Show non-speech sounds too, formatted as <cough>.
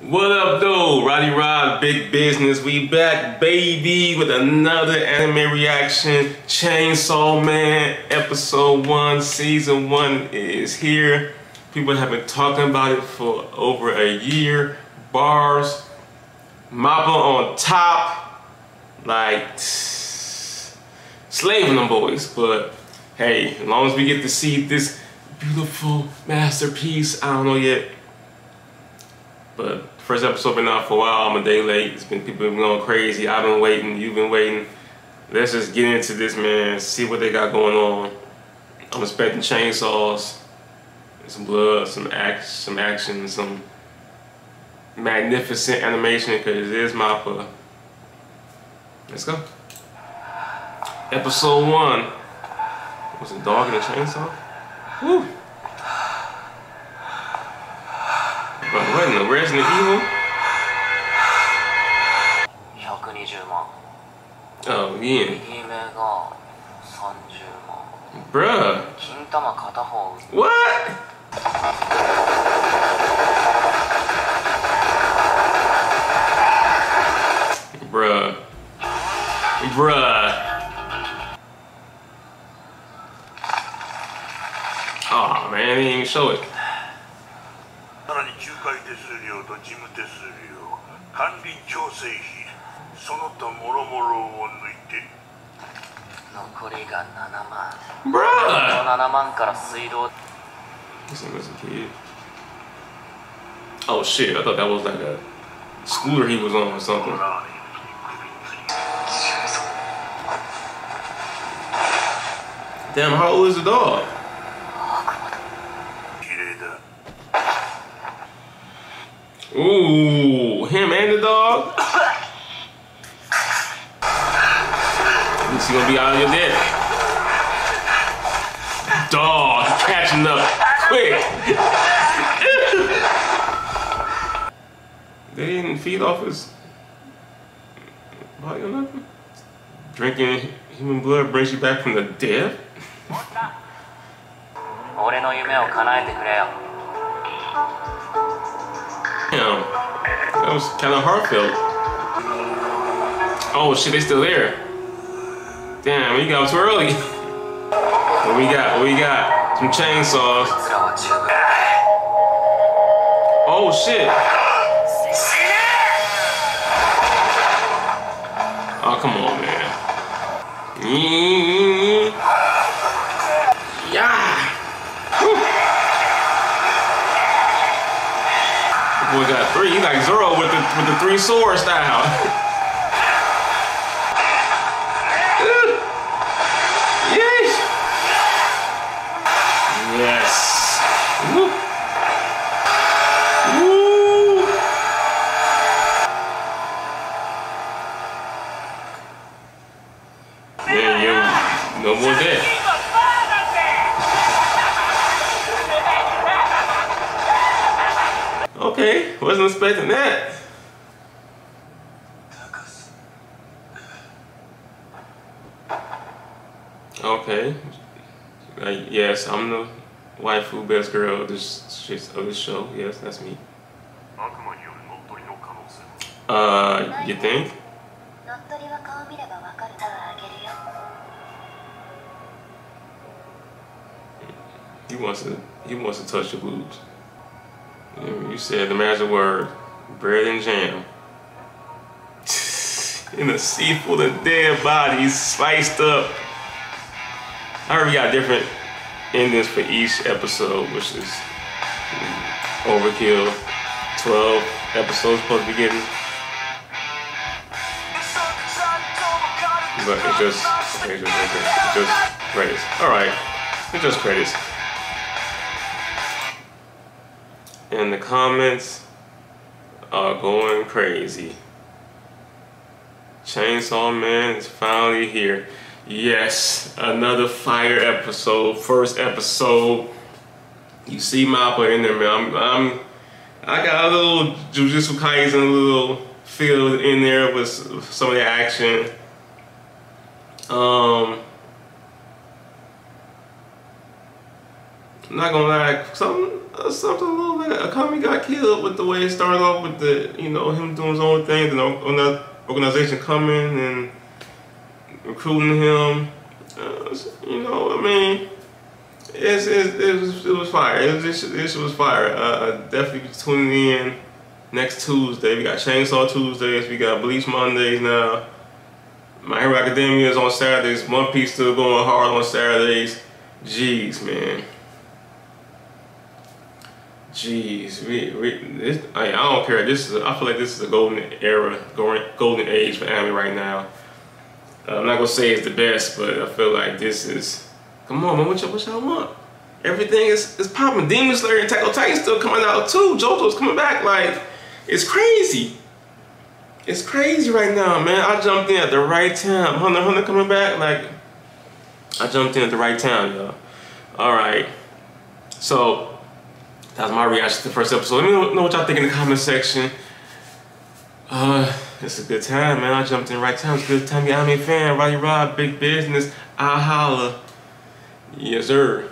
What up though? Roddy Rod, Big Business. We back, baby, with another anime reaction. Chainsaw Man, episode one, season one is here. People have been talking about it for over a year. Bars, Mappa on top, like slaving them boys. But hey, as long as we get to see this beautiful masterpiece, I don't know yet but first episode been out for a while. I'm a day late. It's been people been going crazy. I've been waiting. You've been waiting. Let's just get into this, man. See what they got going on. I'm expecting chainsaws, some blood, some act, some action, some magnificent animation because it is Mappa. Let's go. Episode one. Was a dog and a chainsaw? Woo. Bro, what in the Resident Evil? 120万 Oh, yeah. 右目が30万 Bruh. 金玉片方 What? Bruh. Bruh. Oh man, they didn't even show it. 手数料と事務手数料管理調整費その他もろもろを抜いて残りが7万 Bruh! この7万から水道 This nigga's a kid. Oh shit, I thought that was like a scooter he was on or something. Damn, how old is the dog? Ooh, him and the dog? At least he gonna be out of your debt. Dog catching up quick. they didn't feed off his body or nothing? Drinking human blood brings you back from the dead? <laughs> 俺の夢を叶えてくれよ Damn. That was kind of heartfelt. Oh shit, they still there. Damn, we got up too early. What we got? What we got? Some chainsaws. Oh shit. Oh, come on, man. Mm -hmm. Boy got three. He like Zoro with the with the three sword style. Yeesh. Yes. Woo. Woo. Yeah, yo, no more debt. Okay, wasn't expecting that. Okay. Uh, yes, I'm the waifu best girl of this, of this show. Yes, that's me. Uh, you think? He wants to, he wants to touch your boobs. You said the magic word, bread and jam. <sighs> In a sea full of dead bodies, spiced up. I heard we got different endings for each episode, which is mm, overkill. 12 episodes supposed to be getting. But it just, it just, it just credits. Alright, it just credits. And the comments are going crazy. Chainsaw Man is finally here. Yes, another fire episode, first episode. You see Mappa in there, man. I'm, I'm I got a little Jujutsu Kaisen, a little feel in there with some of the action. Um, I'm not gonna lie, some uh, something a little like Akame ga Kill with the way it started off with the you know him doing his own thing, then the organization coming and recruiting him. Uh, you know, I mean, it's, it's, it was it was fire. It was this, was fire. Uh, definitely tuning in next Tuesday. We got Chainsaw Tuesdays. We got Bleach Mondays now. My Hero Academia is on Saturdays. One Piece still going hard on Saturdays. Jeez, man. Jeez, we, we, this, I, I don't care. This is, I feel like this is a golden era, golden age for anime right now. Uh, I'm not gonna say it's the best, but I feel like this is. Come on, man, what y'all, what y'all want? Everything is, is popping. Demon Slayer and Attack on Titan still coming out too. JoJo's coming back. Like, it's crazy. It's crazy right now, man. I jumped in at the right time. Hunter Hunter coming back, like I jumped in at the right time, y'all. All right. So that was my reaction to the first episode. Let me know, what y'all think in the comment section. Uh, it's a good time, man. I jumped in right time. It's a good time. Yeah, I'm a fan. Roddy Rod, big business. I holla. Yes, sir.